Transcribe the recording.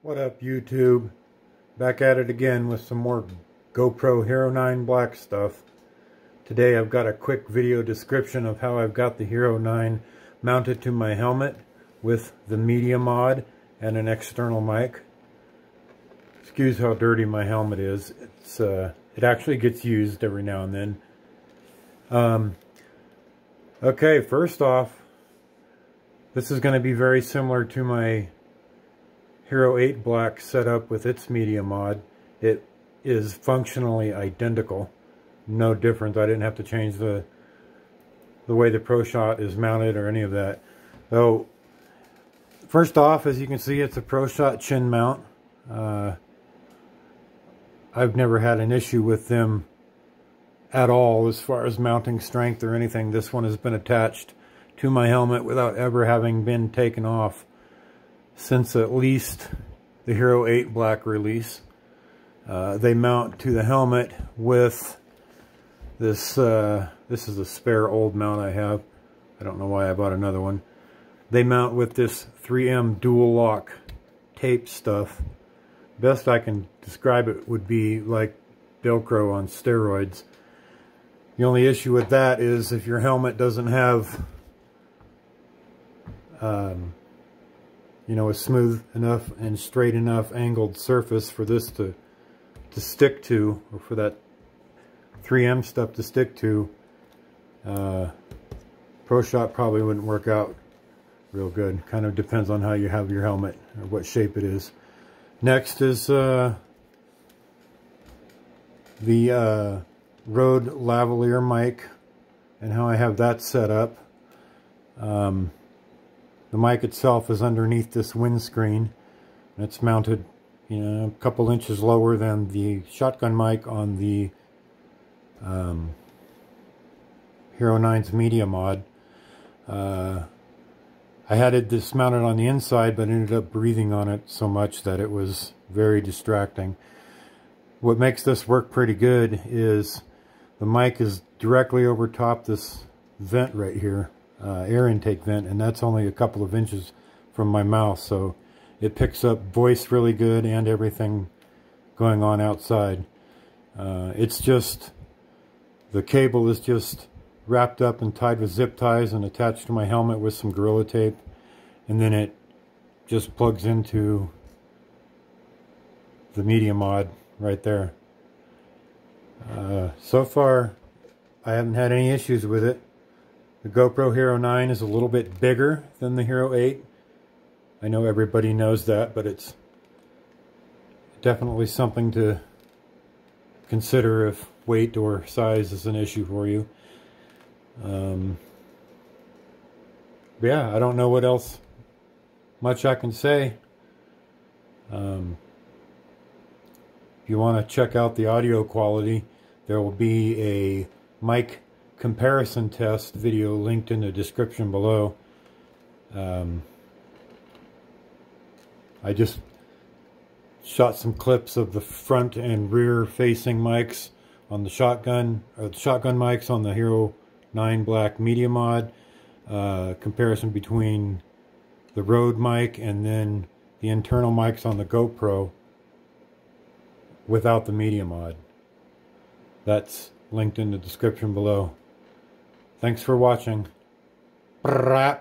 What up YouTube? Back at it again with some more GoPro Hero 9 Black stuff. Today I've got a quick video description of how I've got the Hero 9 mounted to my helmet with the media mod and an external mic. Excuse how dirty my helmet is. It's uh, It actually gets used every now and then. Um, okay, first off, this is going to be very similar to my Hero 8 Black setup with its media mod. It is functionally identical. No difference. I didn't have to change the the way the Pro Shot is mounted or any of that. So, first off, as you can see, it's a Pro Shot chin mount. Uh, I've never had an issue with them at all as far as mounting strength or anything. This one has been attached to my helmet without ever having been taken off since at least the Hero 8 Black release. Uh, they mount to the helmet with this, uh, this is a spare old mount I have. I don't know why I bought another one. They mount with this 3M dual lock tape stuff. Best I can describe it would be like Velcro on steroids. The only issue with that is if your helmet doesn't have um, you know, a smooth enough and straight enough angled surface for this to to stick to, or for that 3M stuff to stick to, uh, Pro Shot probably wouldn't work out real good. Kind of depends on how you have your helmet or what shape it is. Next is uh, the uh, Rode lavalier mic and how I have that set up. Um, the mic itself is underneath this windscreen. And It's mounted you know, a couple inches lower than the shotgun mic on the um, Hero 9's Media Mod. Uh, I had it dismounted on the inside, but ended up breathing on it so much that it was very distracting. What makes this work pretty good is the mic is directly over top this vent right here uh, air intake vent and that's only a couple of inches from my mouth so it picks up voice really good and everything going on outside. Uh, it's just the cable is just wrapped up and tied with zip ties and attached to my helmet with some Gorilla Tape and then it just plugs into the media mod right there. Uh, so far I haven't had any issues with it. The GoPro Hero 9 is a little bit bigger than the Hero 8. I know everybody knows that, but it's definitely something to consider if weight or size is an issue for you. Um, yeah, I don't know what else much I can say. Um, if you want to check out the audio quality, there will be a mic comparison test video linked in the description below. Um, I just shot some clips of the front and rear facing mics on the shotgun, or the shotgun mics on the Hero 9 Black Media Mod. Uh, comparison between the Rode mic and then the internal mics on the GoPro without the Media Mod. That's linked in the description below. Thanks for watching. Brap.